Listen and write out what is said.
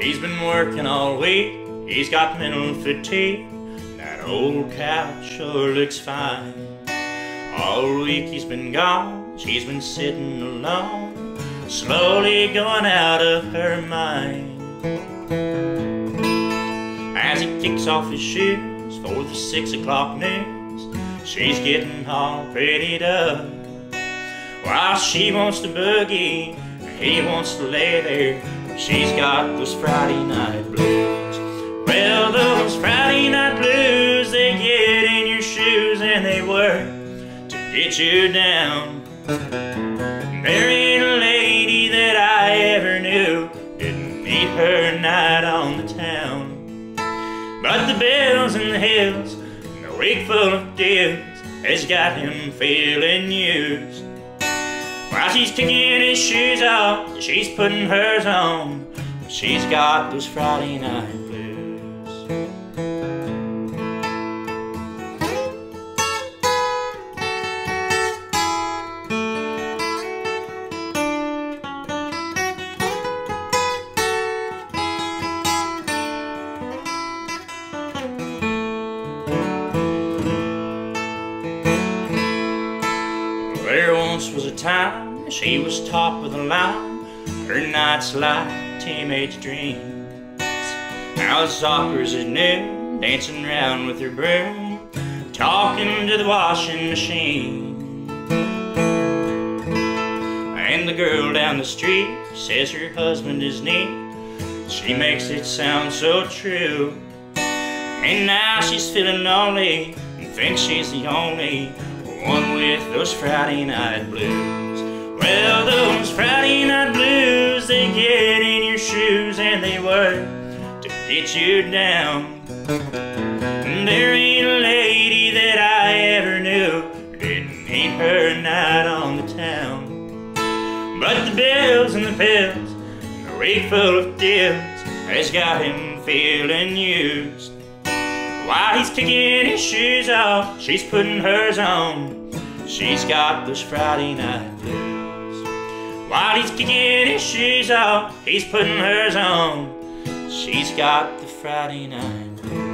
He's been working all week, he's got mental fatigue. That old couch sure looks fine. All week he's been gone, she's been sitting alone, slowly going out of her mind. As he kicks off his shoes for the six o'clock news, she's getting all prettied up. While she wants to boogie, he wants to lay there, she's got those Friday night blues. Well, those Friday night blues, they get in your shoes and they work to get you down. A lady that I ever knew didn't meet her night on the town. But the bells and the hills, and the week full of deals, has got him feeling used. While she's kicking his shoes off, she's putting hers on. She's got those Friday night blues. There once was a time she was top of the line. Her nights like teenage dreams. Now soccer's at noon, dancing around with her broom, talking to the washing machine. And the girl down the street says her husband is neat. She makes it sound so true. And now she's feeling lonely and thinks she's the only one with those Friday night blues. Well, those Friday night blues, they get in your shoes and they work to get you down. There ain't a lady that I ever knew didn't meet her night on the town. But the bills and the pills, and the week full of deals, has got him feeling used. While he's kicking his shoes off, she's putting hers on. She's got those Friday night blues. While he's kicking his shoes off, he's putting hers on. She's got the Friday night